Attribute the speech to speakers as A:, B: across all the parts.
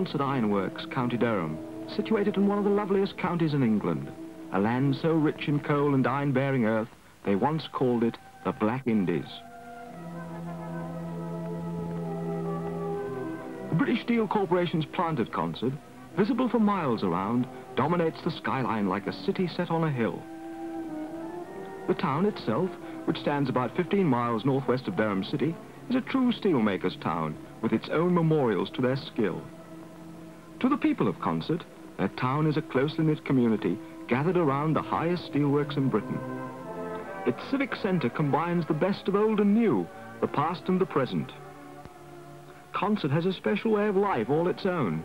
A: Consett Ironworks, County Durham, situated in one of the loveliest counties in England. A land so rich in coal and iron-bearing earth, they once called it the Black Indies. The British Steel Corporation's plant at Consett, visible for miles around, dominates the skyline like a city set on a hill. The town itself, which stands about 15 miles northwest of Durham City, is a true steelmaker's town with its own memorials to their skill. To the people of Consett, their town is a closely knit community gathered around the highest steelworks in Britain. Its civic centre combines the best of old and new, the past and the present. Consett has a special way of life all its own.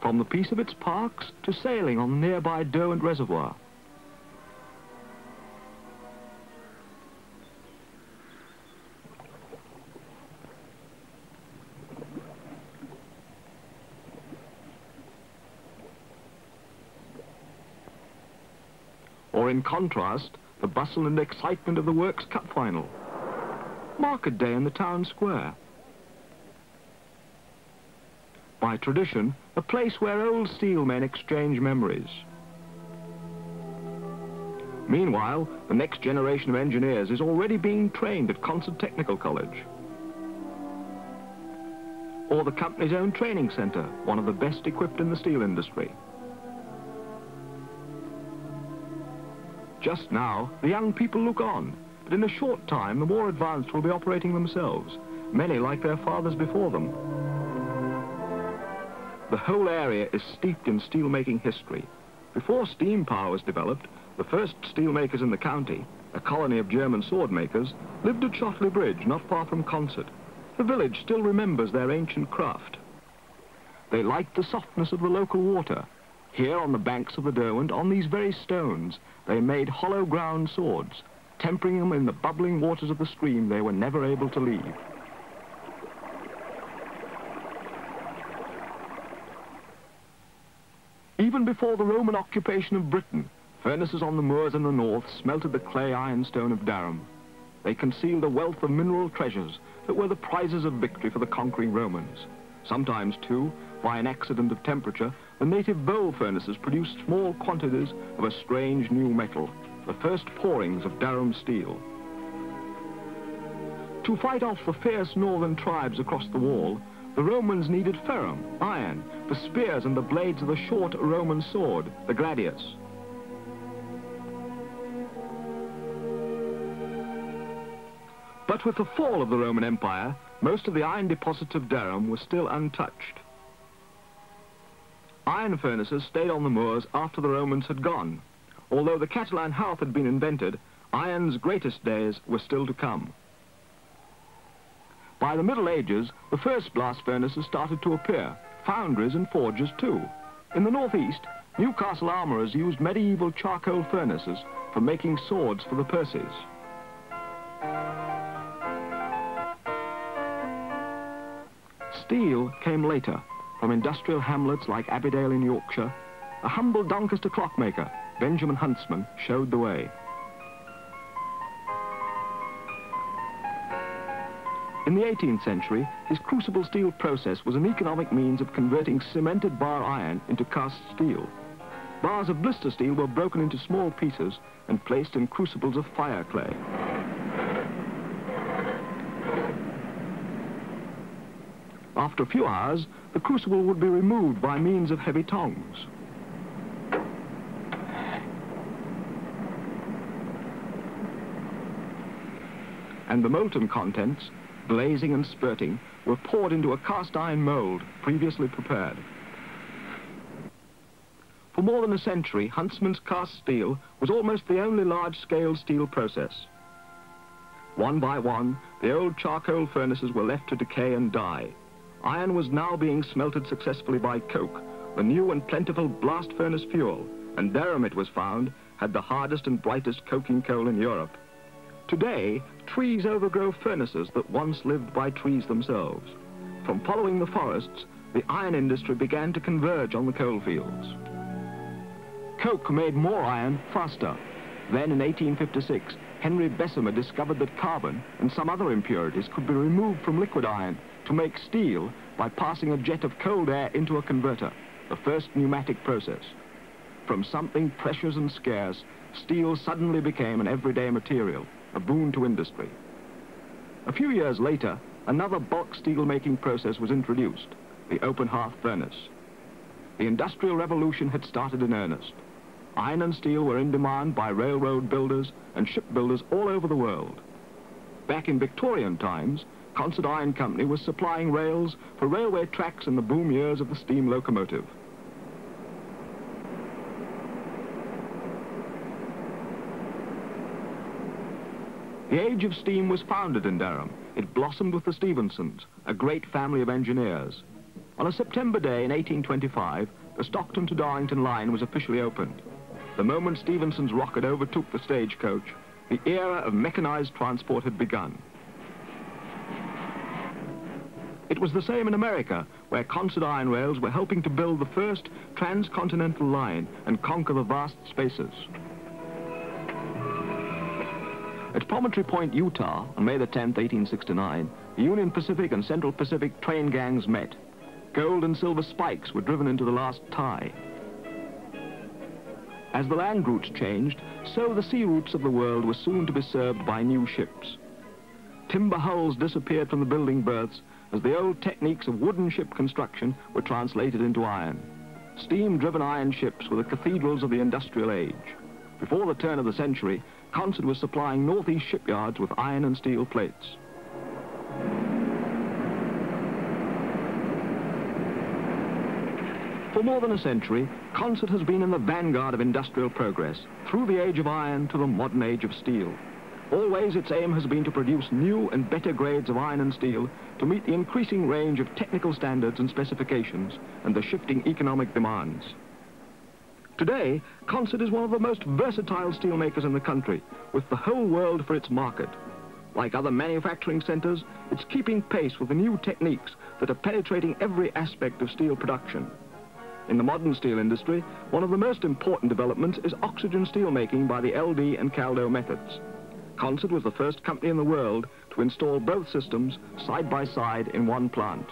A: From the peace of its parks to sailing on the nearby Derwent Reservoir. In contrast, the bustle and excitement of the Works Cup final. Market day in the town square. By tradition, a place where old steel men exchange memories. Meanwhile, the next generation of engineers is already being trained at Consett Technical College. Or the company's own training centre, one of the best equipped in the steel industry. Just now, the young people look on, but in a short time, the more advanced will be operating themselves, many like their fathers before them. The whole area is steeped in steelmaking history. Before steam power was developed, the first steelmakers in the county, a colony of German sword makers, lived at Shotley Bridge, not far from Consett. The village still remembers their ancient craft. They liked the softness of the local water. Here on the banks of the Derwent, on these very stones, they made hollow ground swords, tempering them in the bubbling waters of the stream they were never able to leave. Even before the Roman occupation of Britain, furnaces on the moors in the north smelted the clay ironstone of Durham. They concealed a wealth of mineral treasures that were the prizes of victory for the conquering Romans. Sometimes, too, by an accident of temperature, the native bowl furnaces produced small quantities of a strange new metal, the first pourings of Durham steel. To fight off the fierce northern tribes across the wall, the Romans needed ferrum, iron, for spears and the blades of the short Roman sword, the gladius. But with the fall of the Roman Empire, most of the iron deposits of Durham were still untouched. Iron furnaces stayed on the moors after the Romans had gone. Although the Catalan hearth had been invented, iron's greatest days were still to come. By the Middle Ages, the first blast furnaces started to appear, foundries and forges too. In the northeast, Newcastle armourers used medieval charcoal furnaces for making swords for the Percys. Steel came later, from industrial hamlets like Abbeydale in Yorkshire. A humble Doncaster clockmaker, Benjamin Huntsman, showed the way. In the 18th century, his crucible steel process was an economic means of converting cemented bar iron into cast steel. Bars of blister steel were broken into small pieces and placed in crucibles of fire clay. After a few hours, the crucible would be removed by means of heavy tongs. And the molten contents, blazing and spurting, were poured into a cast iron mould previously prepared. For more than a century, Huntsman's cast steel was almost the only large-scale steel process. One by one, the old charcoal furnaces were left to decay and die. Iron was now being smelted successfully by coke, the new and plentiful blast furnace fuel, and Durham, it was found, had the hardest and brightest coking coal in Europe. Today, trees overgrow furnaces that once lived by trees themselves. From following the forests, the iron industry began to converge on the coal fields. Coke made more iron faster. Then in 1856, Henry Bessemer discovered that carbon and some other impurities could be removed from liquid iron to make steel by passing a jet of cold air into a converter, the first pneumatic process. From something precious and scarce, steel suddenly became an everyday material, a boon to industry. A few years later, another bulk steel-making process was introduced, the open hearth furnace. The Industrial Revolution had started in earnest. Iron and steel were in demand by railroad builders and shipbuilders all over the world. Back in Victorian times, Consett Iron Company was supplying rails for railway tracks in the boom years of the steam locomotive. The age of steam was founded in Durham. It blossomed with the Stephensons, a great family of engineers. On a September day in 1825, the Stockton to Darlington line was officially opened. The moment Stephenson's rocket overtook the stagecoach, the era of mechanized transport had begun. It was the same in America, where Consett Iron Rails were helping to build the first transcontinental line and conquer the vast spaces. At Promontory Point, Utah, on May the 10th, 1869, the Union Pacific and Central Pacific train gangs met. Gold and silver spikes were driven into the last tie. As the land routes changed, so the sea routes of the world were soon to be served by new ships. Timber hulls disappeared from the building berths as the old techniques of wooden ship construction were translated into iron. Steam-driven iron ships were the cathedrals of the industrial age. Before the turn of the century, Consett was supplying northeast shipyards with iron and steel plates. For more than a century, Consett has been in the vanguard of industrial progress, through the age of iron to the modern age of steel. Always its aim has been to produce new and better grades of iron and steel to meet the increasing range of technical standards and specifications and the shifting economic demands. Today, Consett is one of the most versatile steelmakers in the country, with the whole world for its market. Like other manufacturing centers, it's keeping pace with the new techniques that are penetrating every aspect of steel production. In the modern steel industry, one of the most important developments is oxygen steelmaking by the LD and Kaldo methods. Consett was the first company in the world to install both systems side by side in one plant.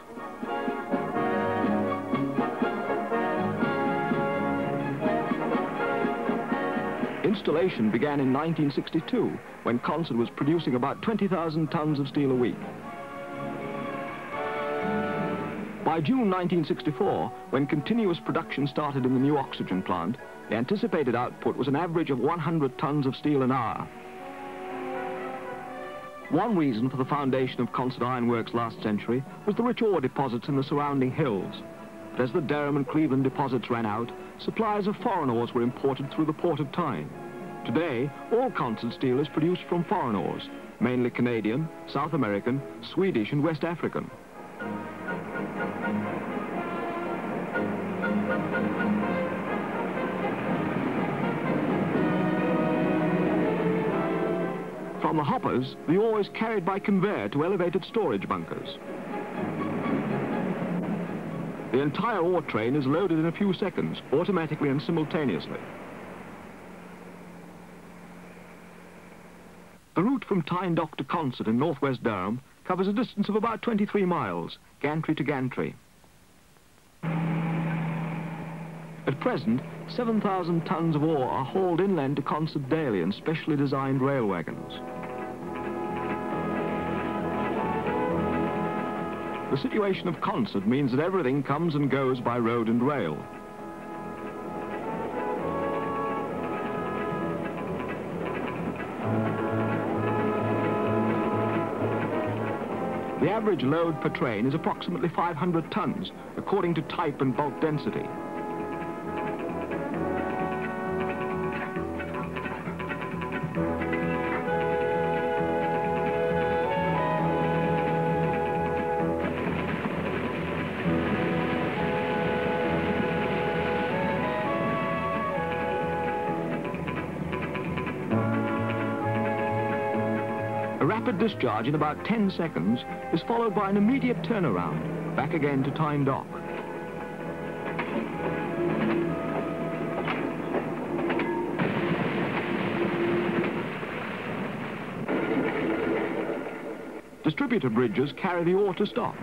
A: Installation began in 1962 when Consett was producing about 20,000 tons of steel a week. By June 1964, when continuous production started in the new oxygen plant, the anticipated output was an average of 100 tons of steel an hour. One reason for the foundation of Consett Iron Works last century was the rich ore deposits in the surrounding hills. But as the Durham and Cleveland deposits ran out, supplies of foreign ores were imported through the port of Tyne. Today, all Consett steel is produced from foreign ores, mainly Canadian, South American, Swedish and West African. From the hoppers, the ore is carried by conveyor to elevated storage bunkers. The entire ore train is loaded in a few seconds, automatically and simultaneously. The route from Tyne Dock to Consett in northwest Durham covers a distance of about 23 miles, gantry to gantry. At present, 7,000 tons of ore are hauled inland to Consett daily in specially designed rail wagons. The situation of Consett means that everything comes and goes by road and rail. The average load per train is approximately 500 tons, according to type and bulk density. rapid discharge in about 10 seconds is followed by an immediate turnaround, back again to Tyne Dock. Distributor bridges carry the ore to stock.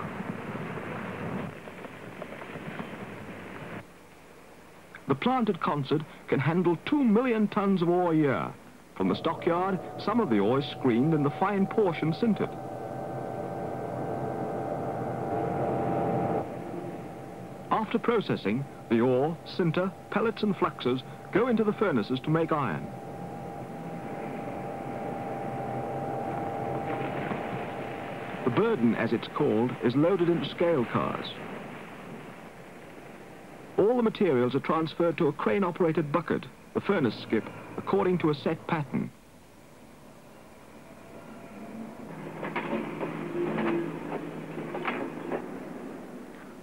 A: The plant at Consett can handle 2 million tons of ore a year, from the stockyard, some of the ore is screened and the fine portion sintered. After processing, the ore, sinter, pellets and fluxes go into the furnaces to make iron. The burden, as it's called, is loaded into scale cars. All the materials are transferred to a crane-operated bucket, the furnace skip, according to a set pattern.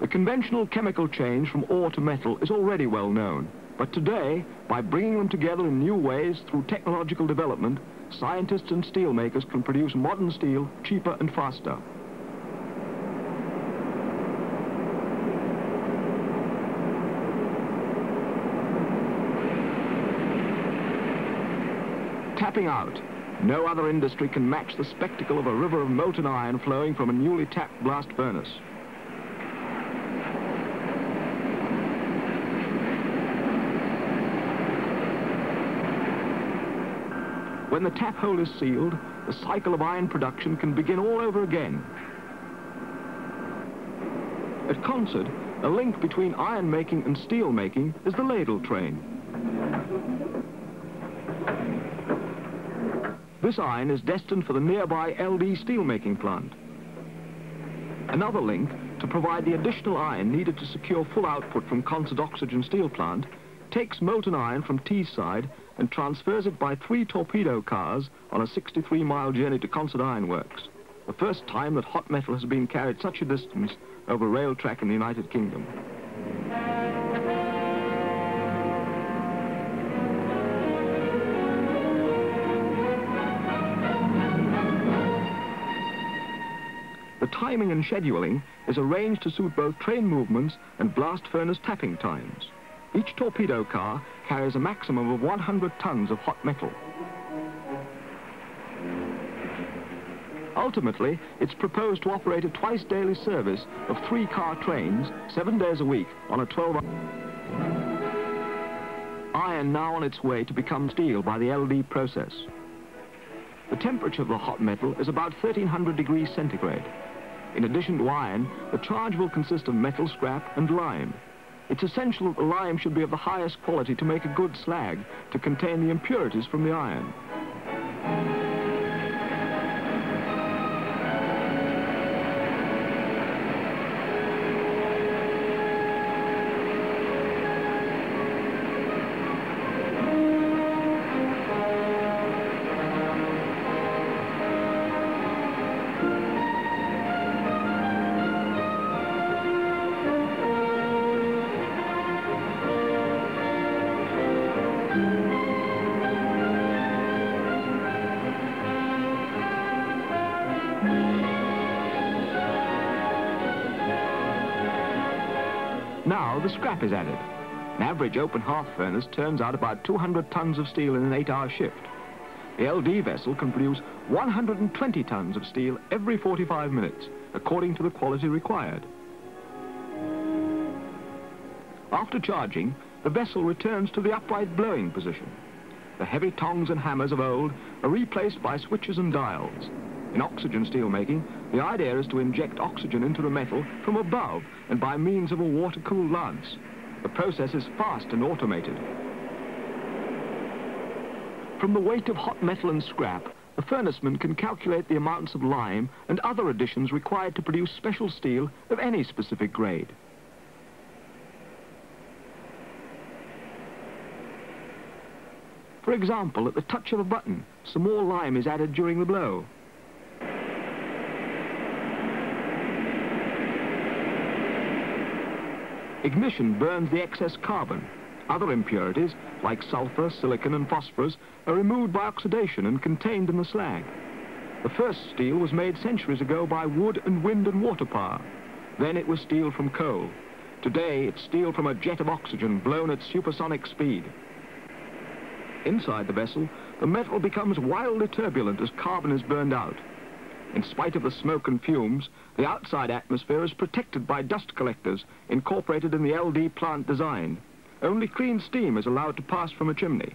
A: The conventional chemical change from ore to metal is already well known, but today, by bringing them together in new ways through technological development, scientists and steelmakers can produce modern steel cheaper and faster. Tapping out. No other industry can match the spectacle of a river of molten iron flowing from a newly tapped blast furnace. When the tap hole is sealed, the cycle of iron production can begin all over again. At Consett, a link between iron making and steel making is the ladle train. This iron is destined for the nearby LD steelmaking plant. Another link, to provide the additional iron needed to secure full output from Consett Oxygen Steel Plant, takes molten iron from Teesside and transfers it by three torpedo cars on a 63-mile journey to Consett Iron Works. The first time that hot metal has been carried such a distance over rail track in the United Kingdom. Timing and scheduling is arranged to suit both train movements and blast furnace tapping times. Each torpedo car carries a maximum of 100 tons of hot metal. Ultimately, it's proposed to operate a twice daily service of three car trains, seven days a week, on a 12-hour. Iron now on its way to become steel by the LD process. The temperature of the hot metal is about 1300 degrees centigrade. In addition to iron, the charge will consist of metal scrap and lime. It's essential that the lime should be of the highest quality to make a good slag to contain the impurities from the iron. Now the scrap is added. An average open hearth furnace turns out about 200 tons of steel in an eight-hour shift. The LD vessel can produce 120 tons of steel every 45 minutes, according to the quality required. After charging, the vessel returns to the upright blowing position. The heavy tongs and hammers of old are replaced by switches and dials. In oxygen steelmaking, the idea is to inject oxygen into the metal from above and by means of a water-cooled lance. The process is fast and automated. From the weight of hot metal and scrap, the furnaceman can calculate the amounts of lime and other additions required to produce special steel of any specific grade. For example, at the touch of a button, some more lime is added during the blow. Ignition burns the excess carbon. Other impurities, like sulfur, silicon and phosphorus, are removed by oxidation and contained in the slag. The first steel was made centuries ago by wood and wind and water power. Then it was steel from coal. Today, it's steel from a jet of oxygen blown at supersonic speed. Inside the vessel, the metal becomes wildly turbulent as carbon is burned out. In spite of the smoke and fumes, the outside atmosphere is protected by dust collectors incorporated in the LD plant design. only clean steam is allowed to pass from a chimney.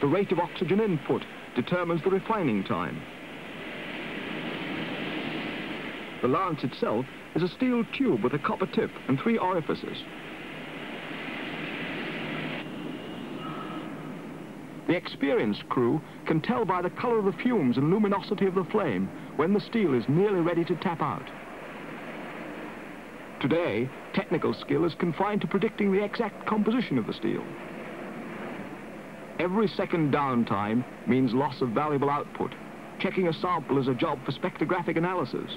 A: The rate of oxygen input determines the refining time. The lance itself is a steel tube with a copper tip and three orifices. The experienced crew can tell by the color of the fumes and luminosity of the flame when the steel is nearly ready to tap out. Today, technical skill is confined to predicting the exact composition of the steel. Every second downtime means loss of valuable output. Checking a sample is a job for spectrographic analysis.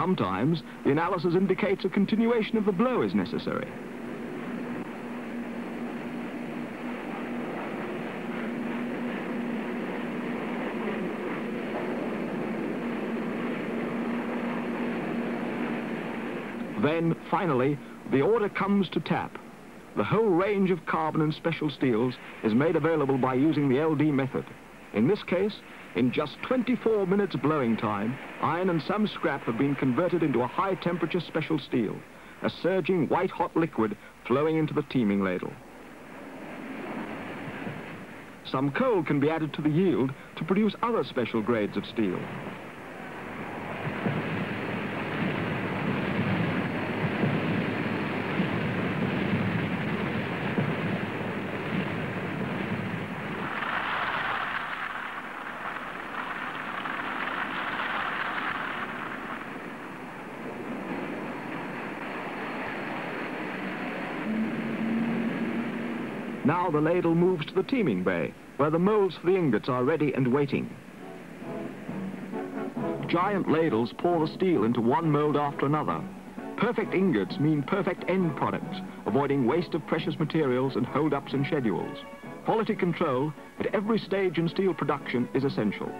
A: Sometimes, the analysis indicates a continuation of the blow is necessary. Then, finally, the order comes to tap. The whole range of carbon and special steels is made available by using the LD method. In this case, in just 24 minutes blowing time, iron and some scrap have been converted into a high-temperature special steel, a surging white-hot liquid flowing into the teeming ladle. Some coal can be added to the yield to produce other special grades of steel. The ladle moves to the teeming bay, where the molds for the ingots are ready and waiting. Giant ladles pour the steel into one mold after another. Perfect ingots mean perfect end products, avoiding waste of precious materials and hold-ups in schedules. Quality control at every stage in steel production is essential.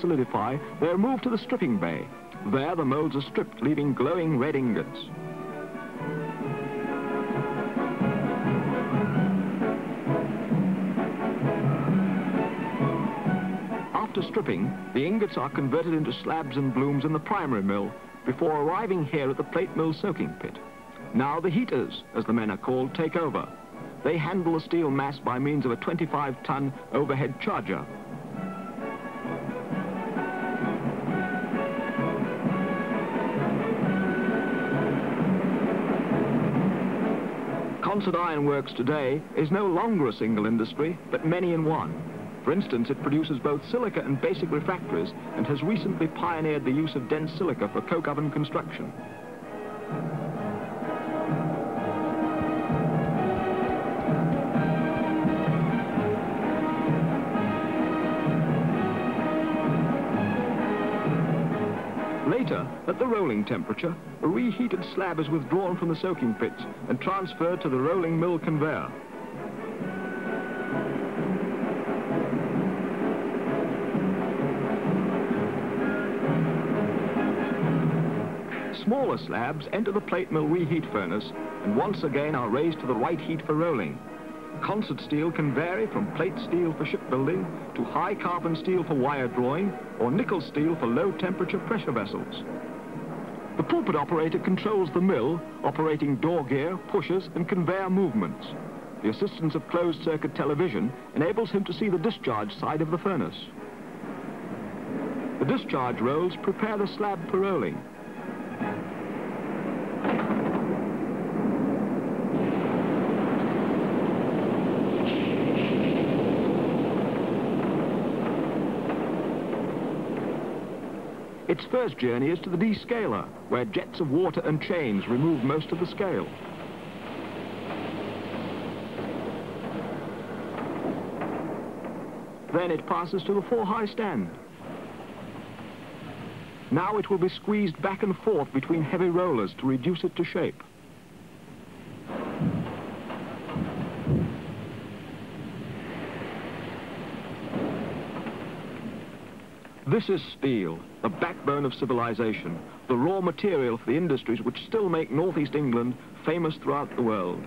A: Solidify, they are moved to the stripping bay. There, the molds are stripped, leaving glowing red ingots. After stripping, the ingots are converted into slabs and blooms in the primary mill before arriving here at the plate mill soaking pit. Now the heaters, as the men are called, take over. They handle the steel mass by means of a 25-ton overhead charger Consett Iron Works today is no longer a single industry, but many in one. For instance, it produces both silica and basic refractories and has recently pioneered the use of dense silica for coke oven construction. Later, at the rolling temperature, a reheated slab is withdrawn from the soaking pits and transferred to the rolling mill conveyor. Smaller slabs enter the plate mill reheat furnace and once again are raised to the right heat for rolling. Consett steel can vary from plate steel for shipbuilding to high carbon steel for wire drawing or nickel steel for low temperature pressure vessels. The pulpit operator controls the mill, operating door gear, pushers and conveyor movements. The assistance of closed circuit television enables him to see the discharge side of the furnace. The discharge rolls prepare the slab for rolling. Its first journey is to the descaler, where jets of water and chains remove most of the scale. Then it passes to the four-high stand. Now it will be squeezed back and forth between heavy rollers to reduce it to shape. This is steel, the backbone of civilization, the raw material for the industries which still make northeast England famous throughout the world.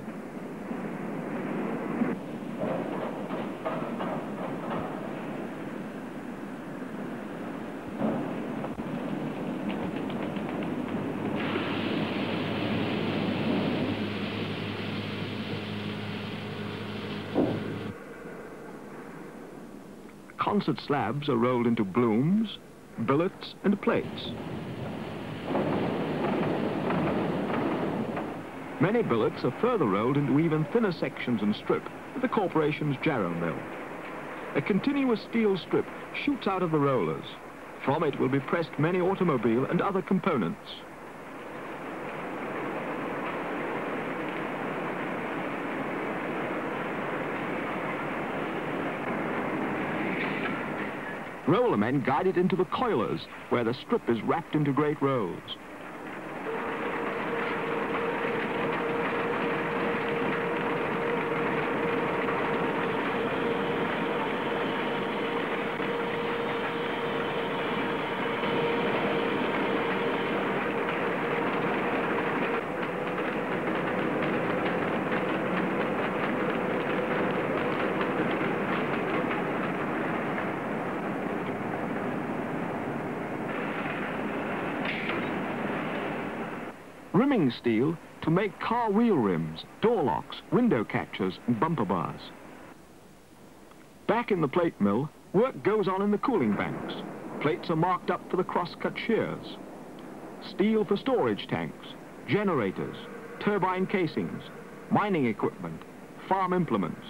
A: Consett slabs are rolled into blooms, billets and plates. Many billets are further rolled into even thinner sections and strip at the corporation's Jarrow mill. A continuous steel strip shoots out of the rollers. From it will be pressed many automobile and other components. Roller men guide it into the coilers, where the strip is wrapped into great rolls. Rimming steel to make car wheel rims, door locks, window catchers and bumper bars. Back in the plate mill, work goes on in the cooling banks. Plates are marked up for the cross-cut shears. Steel for storage tanks, generators, turbine casings, mining equipment, farm implements.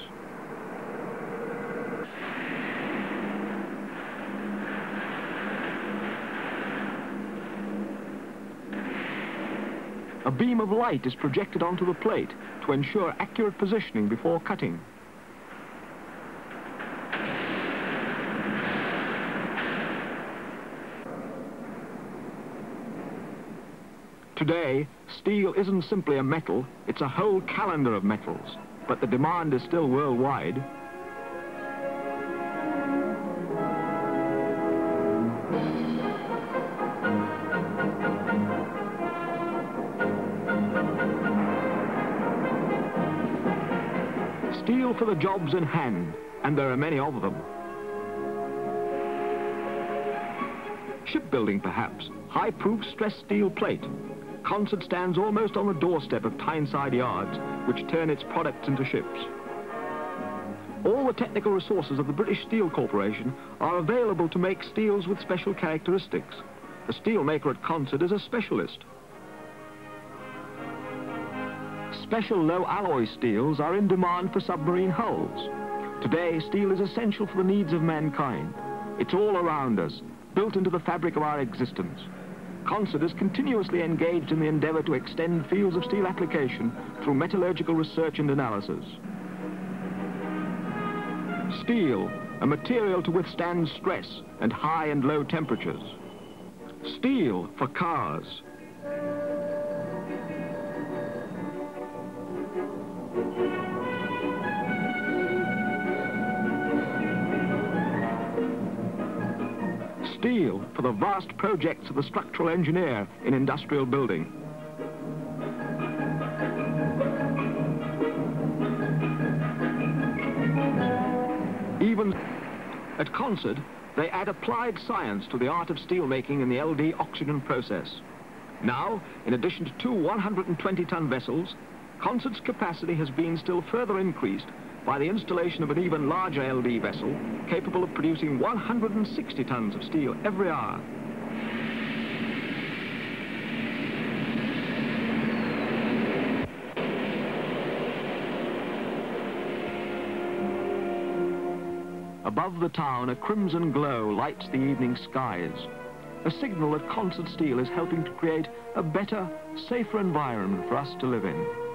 A: A beam of light is projected onto the plate to ensure accurate positioning before cutting. Today, steel isn't simply a metal, it's a whole calendar of metals. But the demand is still worldwide, Steel for the jobs in hand, and there are many of them. Shipbuilding, perhaps. High-proof stress steel plate. Consett stands almost on the doorstep of Tyneside yards, which turn its products into ships. All the technical resources of the British Steel Corporation are available to make steels with special characteristics. The steelmaker at Consett is a specialist. Special low alloy steels are in demand for submarine hulls. Today, steel is essential for the needs of mankind. It's all around us, built into the fabric of our existence. Consett is continuously engaged in the endeavor to extend fields of steel application through metallurgical research and analysis. Steel, a material to withstand stress and high and low temperatures. Steel for cars, steel for the vast projects of the structural engineer in industrial building. Even at Consett, they add applied science to the art of steelmaking in the LD oxygen process. Now, in addition to two 120-ton vessels, Consett's capacity has been still further increased by the installation of an even larger LD vessel capable of producing 160 tons of steel every hour. Above the town, a crimson glow lights the evening skies. A signal that Consett Steel is helping to create a better, safer environment for us to live in.